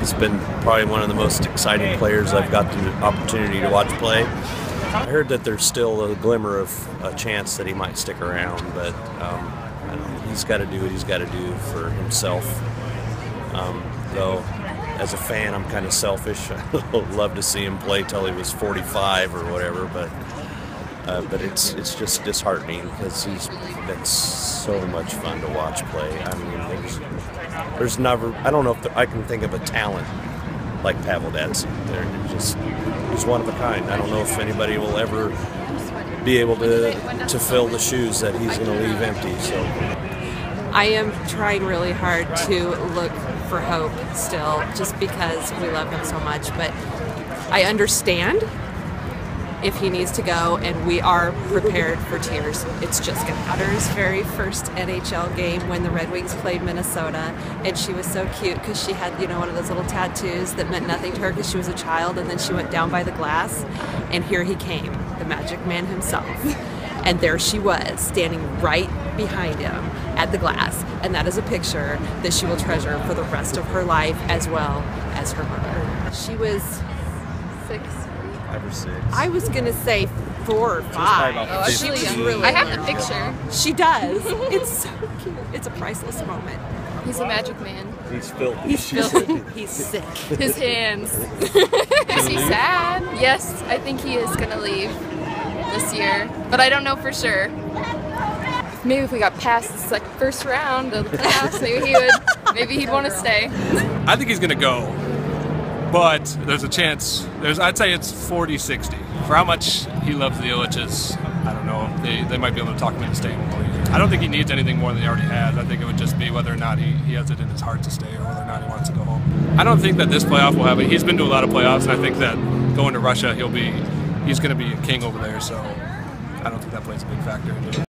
He's been probably one of the most exciting players I've got the opportunity to watch play. I heard that there's still a glimmer of a chance that he might stick around, but um, he's got to do what he's got to do for himself. Um, though, as a fan, I'm kind of selfish. I would love to see him play till he was 45 or whatever, but uh, but it's it's just disheartening because he's been so much fun to watch play. I mean, there's there's never I don't know if there, I can think of a talent like Pavel Datsyuk. They're just he's one of a kind. I don't know if anybody will ever be able to to fill the shoes that he's going to leave empty. So I am trying really hard to look for hope still, just because we love him so much. But I understand if he needs to go, and we are prepared for tears. It's just going very first NHL game when the Red Wings played Minnesota, and she was so cute because she had, you know, one of those little tattoos that meant nothing to her because she was a child, and then she went down by the glass, and here he came, the Magic Man himself. And there she was, standing right behind him at the glass. And that is a picture that she will treasure for the rest of her life as well as her mother. She was six five or six. I was gonna say four or five. Oh, she was oh, really. I have the picture. She does. it's so cute. It's a priceless moment. He's a magic man. He's filthy. He's filthy. He's sick. His hands. is he sad? Yes, I think he is gonna leave this year, but I don't know for sure. Maybe if we got past this like first round of the playoffs, maybe he would. Maybe he'd want to stay. I think he's gonna go but there's a chance. There's I'd say it's 40-60 for how much he loves the Ilitches. I don't know. They, they might be able to talk him into staying more. I don't think he needs anything more than he already has. I think it would just be whether or not he, he has it in his heart to stay or whether or not he wants to go home. I don't think that this playoff will have it. He's been to a lot of playoffs, and I think that going to Russia, he'll be he's going to be a king over there. So I don't think that plays a big factor into it.